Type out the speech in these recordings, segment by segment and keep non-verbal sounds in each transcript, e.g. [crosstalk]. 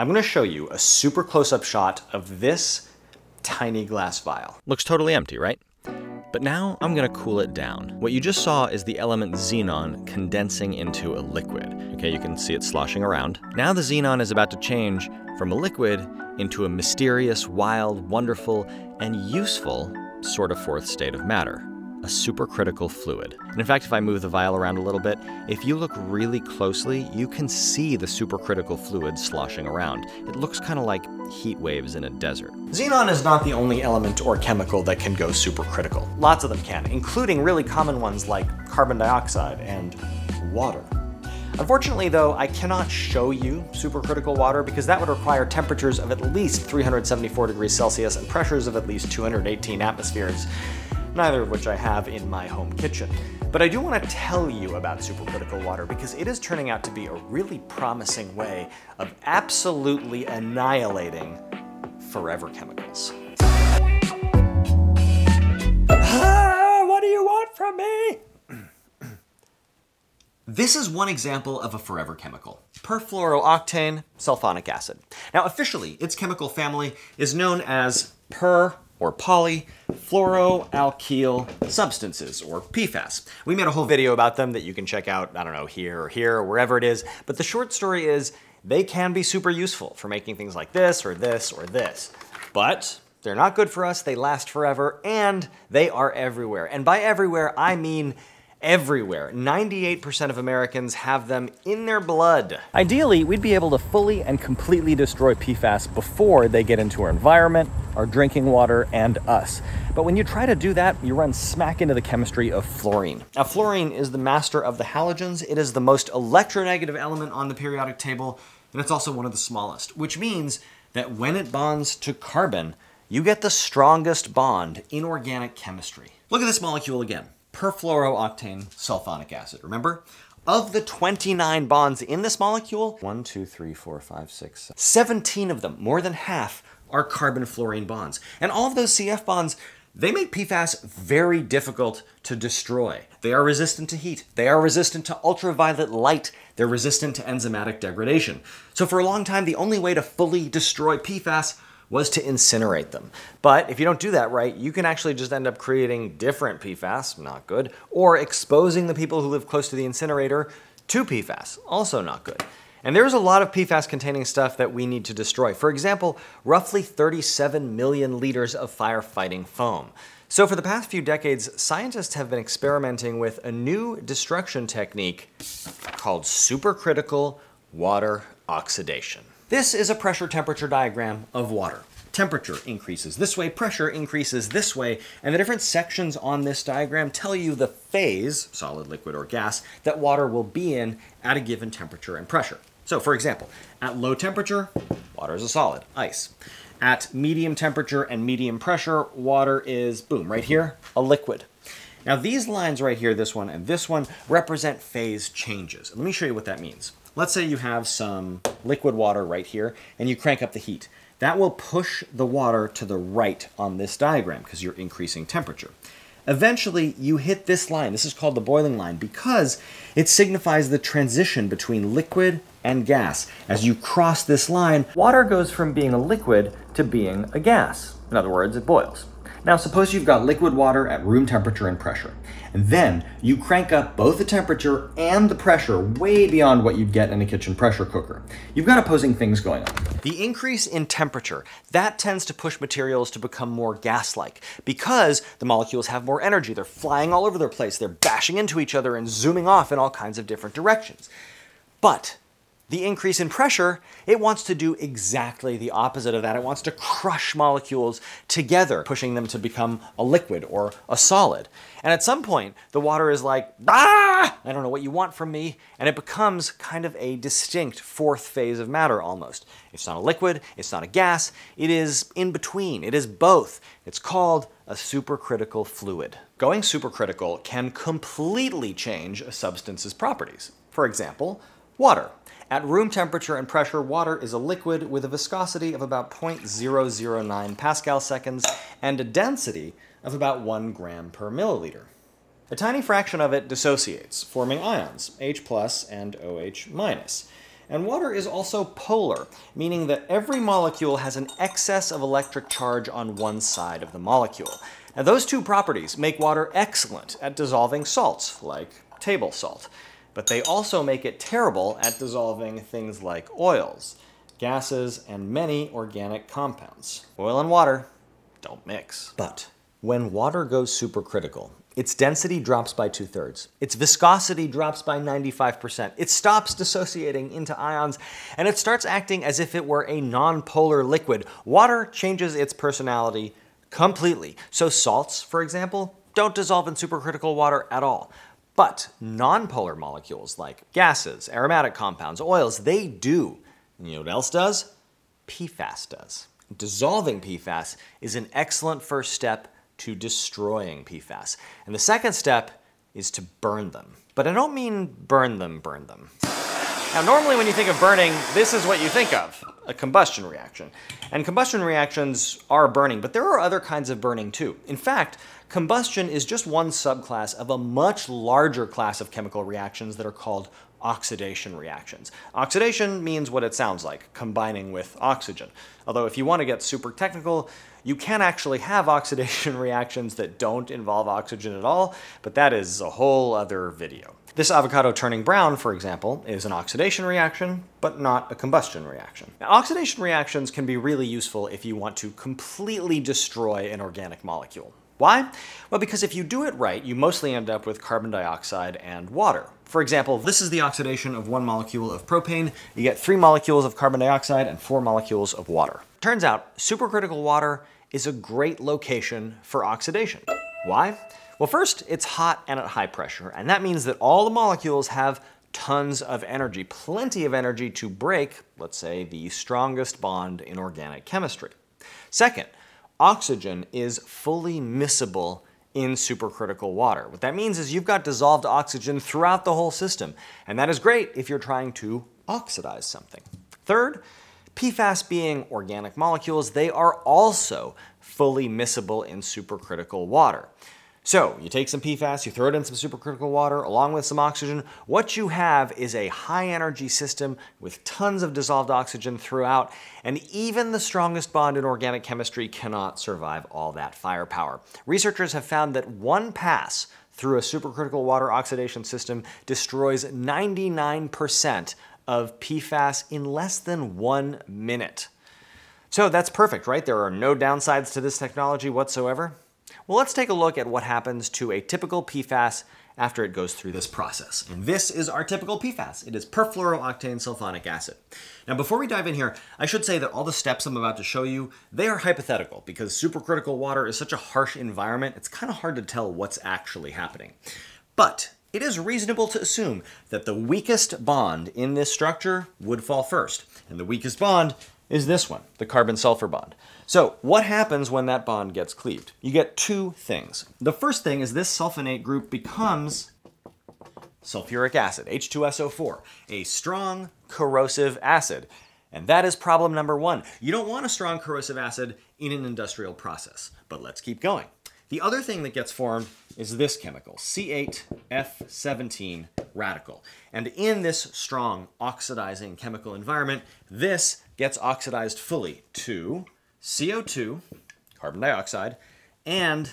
I'm gonna show you a super close-up shot of this tiny glass vial. Looks totally empty, right? But now I'm gonna cool it down. What you just saw is the element xenon condensing into a liquid. Okay, you can see it sloshing around. Now the xenon is about to change from a liquid into a mysterious, wild, wonderful, and useful sort of fourth state of matter a supercritical fluid. And in fact, if I move the vial around a little bit, if you look really closely, you can see the supercritical fluid sloshing around. It looks kind of like heat waves in a desert. Xenon is not the only element or chemical that can go supercritical. Lots of them can, including really common ones like carbon dioxide and water. Unfortunately though, I cannot show you supercritical water because that would require temperatures of at least 374 degrees Celsius and pressures of at least 218 atmospheres neither of which I have in my home kitchen. But I do want to tell you about supercritical water because it is turning out to be a really promising way of absolutely annihilating forever chemicals. Ah, what do you want from me? [clears throat] This is one example of a forever chemical, perfluorooctane sulfonic acid. Now officially, its chemical family is known as per or polyfluoroalkyl substances, or PFAS. We made a whole video about them that you can check out, I don't know, here or here or wherever it is, but the short story is they can be super useful for making things like this or this or this. But they're not good for us, they last forever, and they are everywhere. And by everywhere, I mean everywhere. 98% of Americans have them in their blood. Ideally, we'd be able to fully and completely destroy PFAS before they get into our environment, our drinking water, and us. But when you try to do that, you run smack into the chemistry of fluorine. Now, fluorine is the master of the halogens. It is the most electronegative element on the periodic table, and it's also one of the smallest, which means that when it bonds to carbon, you get the strongest bond in organic chemistry. Look at this molecule again perfluorooctane sulfonic acid. Remember? Of the 29 bonds in this molecule, 1, 2, 3, 4, 5, 6, 17 of them, more than half, are carbon-fluorine bonds. And all of those CF bonds, they make PFAS very difficult to destroy. They are resistant to heat. They are resistant to ultraviolet light. They're resistant to enzymatic degradation. So for a long time, the only way to fully destroy PFAS was to incinerate them. But if you don't do that right, you can actually just end up creating different PFAS, not good, or exposing the people who live close to the incinerator to PFAS, also not good. And there's a lot of PFAS containing stuff that we need to destroy. For example, roughly 37 million liters of firefighting foam. So for the past few decades, scientists have been experimenting with a new destruction technique called supercritical water oxidation. This is a pressure temperature diagram of water. Temperature increases this way, pressure increases this way, and the different sections on this diagram tell you the phase, solid, liquid, or gas, that water will be in at a given temperature and pressure. So for example, at low temperature, water is a solid, ice. At medium temperature and medium pressure, water is, boom, right here, a liquid. Now these lines right here, this one and this one, represent phase changes. Let me show you what that means. Let's say you have some liquid water right here and you crank up the heat. That will push the water to the right on this diagram because you're increasing temperature. Eventually, you hit this line. This is called the boiling line because it signifies the transition between liquid and gas. As you cross this line, water goes from being a liquid to being a gas. In other words, it boils. Now suppose you've got liquid water at room temperature and pressure, and then you crank up both the temperature and the pressure way beyond what you'd get in a kitchen pressure cooker. You've got opposing things going on. The increase in temperature, that tends to push materials to become more gas-like because the molecules have more energy. They're flying all over their place. They're bashing into each other and zooming off in all kinds of different directions. But the increase in pressure, it wants to do exactly the opposite of that. It wants to crush molecules together, pushing them to become a liquid or a solid. And at some point, the water is like, ah, I don't know what you want from me, and it becomes kind of a distinct fourth phase of matter almost. It's not a liquid, it's not a gas, it is in between, it is both. It's called a supercritical fluid. Going supercritical can completely change a substance's properties. For example, water. At room temperature and pressure, water is a liquid with a viscosity of about 0.009 pascal seconds and a density of about 1 gram per milliliter. A tiny fraction of it dissociates, forming ions, H plus and OH minus. And water is also polar, meaning that every molecule has an excess of electric charge on one side of the molecule. Now those two properties make water excellent at dissolving salts, like table salt. But they also make it terrible at dissolving things like oils, gases, and many organic compounds. Oil and water don't mix. But when water goes supercritical, its density drops by two thirds. Its viscosity drops by 95%. It stops dissociating into ions and it starts acting as if it were a nonpolar liquid. Water changes its personality completely. So salts, for example, don't dissolve in supercritical water at all. But nonpolar molecules like gases, aromatic compounds, oils, they do. You know what else does? PFAS does. Dissolving PFAS is an excellent first step to destroying PFAS. And the second step is to burn them. But I don't mean burn them, burn them. Now, normally when you think of burning, this is what you think of, a combustion reaction. And combustion reactions are burning, but there are other kinds of burning too. In fact, combustion is just one subclass of a much larger class of chemical reactions that are called oxidation reactions. Oxidation means what it sounds like, combining with oxygen. Although if you want to get super technical, you can actually have [laughs] oxidation reactions that don't involve oxygen at all, but that is a whole other video. This avocado turning brown, for example, is an oxidation reaction, but not a combustion reaction. Now, oxidation reactions can be really useful if you want to completely destroy an organic molecule. Why? Well, because if you do it right, you mostly end up with carbon dioxide and water. For example, this is the oxidation of one molecule of propane. You get three molecules of carbon dioxide and four molecules of water. Turns out, supercritical water is a great location for oxidation. Why? Well, first, it's hot and at high pressure, and that means that all the molecules have tons of energy, plenty of energy to break, let's say, the strongest bond in organic chemistry. Second, oxygen is fully miscible in supercritical water. What that means is you've got dissolved oxygen throughout the whole system, and that is great if you're trying to oxidize something. Third, PFAS being organic molecules, they are also fully miscible in supercritical water. So you take some PFAS, you throw it in some supercritical water along with some oxygen. What you have is a high energy system with tons of dissolved oxygen throughout, and even the strongest bond in organic chemistry cannot survive all that firepower. Researchers have found that one pass through a supercritical water oxidation system destroys 99% of PFAS in less than one minute. So that's perfect, right? There are no downsides to this technology whatsoever. Well, let's take a look at what happens to a typical PFAS after it goes through this process. And this is our typical PFAS. It is perfluorooctane sulfonic acid. Now, before we dive in here, I should say that all the steps I'm about to show you, they are hypothetical because supercritical water is such a harsh environment, it's kind of hard to tell what's actually happening. But it is reasonable to assume that the weakest bond in this structure would fall first. And the weakest bond is this one, the carbon-sulfur bond. So what happens when that bond gets cleaved? You get two things. The first thing is this sulfonate group becomes sulfuric acid, H2SO4, a strong corrosive acid. And that is problem number one. You don't want a strong corrosive acid in an industrial process. But let's keep going. The other thing that gets formed is this chemical, C8F17 radical. And in this strong oxidizing chemical environment, this gets oxidized fully to CO2, carbon dioxide, and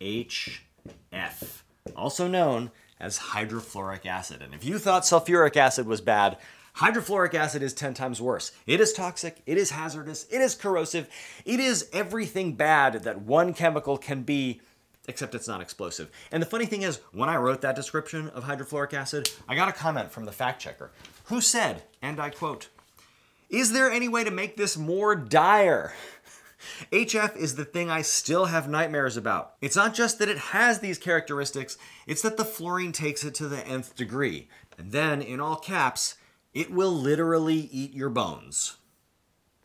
HF, also known as hydrofluoric acid. And if you thought sulfuric acid was bad, Hydrofluoric acid is 10 times worse. It is toxic, it is hazardous, it is corrosive, it is everything bad that one chemical can be, except it's not explosive. And the funny thing is, when I wrote that description of hydrofluoric acid, I got a comment from the fact checker who said, and I quote, Is there any way to make this more dire? HF is the thing I still have nightmares about. It's not just that it has these characteristics, it's that the fluorine takes it to the nth degree. And then, in all caps, it will literally eat your bones.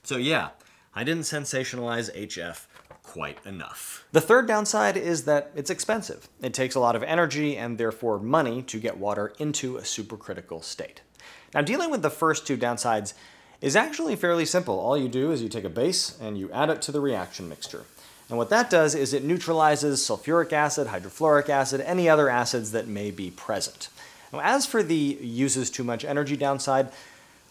So yeah, I didn't sensationalize HF quite enough. The third downside is that it's expensive. It takes a lot of energy and therefore money to get water into a supercritical state. Now dealing with the first two downsides is actually fairly simple. All you do is you take a base and you add it to the reaction mixture. And what that does is it neutralizes sulfuric acid, hydrofluoric acid, any other acids that may be present. Now, as for the uses too much energy downside,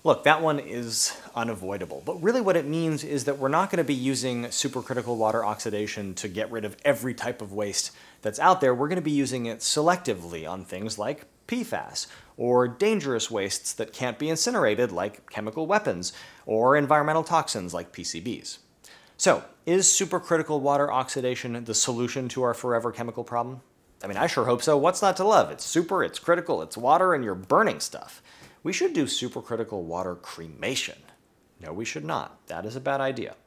Look, that one is unavoidable, but really what it means is that we're not going to be using supercritical water oxidation to get rid of every type of waste that's out there. We're going to be using it selectively on things like PFAS, or dangerous wastes that can't be incinerated like chemical weapons, or environmental toxins like PCBs. So, is supercritical water oxidation the solution to our forever chemical problem? I mean, I sure hope so. What's not to love? It's super, it's critical, it's water, and you're burning stuff. We should do supercritical water cremation. No, we should not. That is a bad idea.